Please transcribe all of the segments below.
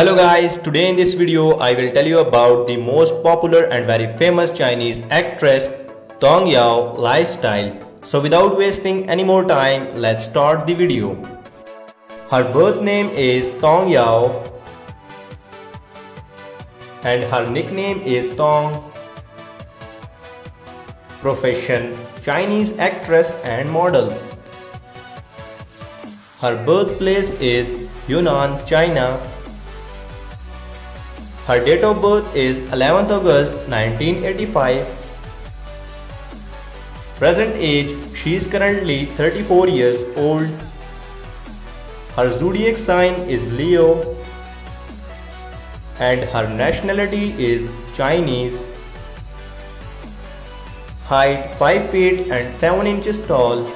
Hello guys, today in this video I will tell you about the most popular and very famous Chinese actress Tong Yao lifestyle. So without wasting any more time, let's start the video. Her birth name is Tong Yao and her nickname is Tong. Profession Chinese actress and model. Her birthplace is Yunnan, China. Her date of birth is 11th August 1985. Present age, she is currently 34 years old. Her zodiac sign is Leo and her nationality is Chinese. Height 5 feet and 7 inches tall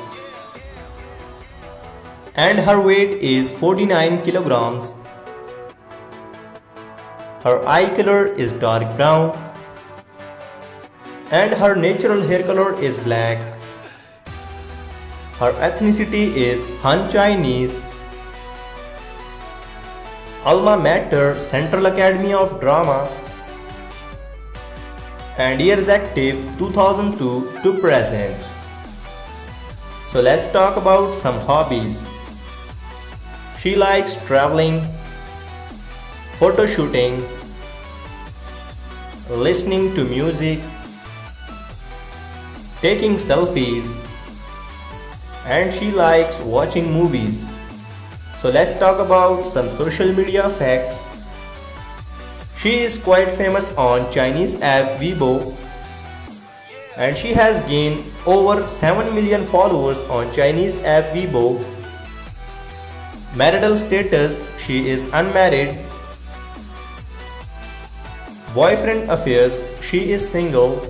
and her weight is 49 kilograms. Her eye color is dark brown and her natural hair color is black. Her ethnicity is Han Chinese. Alma Mater Central Academy of Drama and years active 2002 to present. So let's talk about some hobbies. She likes traveling, photo shooting, listening to music, taking selfies, and she likes watching movies. So let's talk about some social media facts. She is quite famous on Chinese app Weibo and she has gained over 7 million followers on Chinese app Weibo. Marital status She is unmarried. Boyfriend affairs She is single.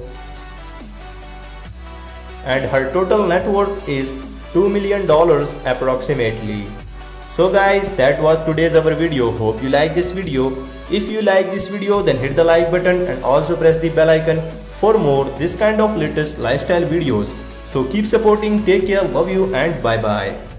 And her total net worth is $2 million approximately. So guys that was today's our video. Hope you like this video. If you like this video then hit the like button and also press the bell icon for more this kind of latest lifestyle videos. So keep supporting, take care, love you and bye bye.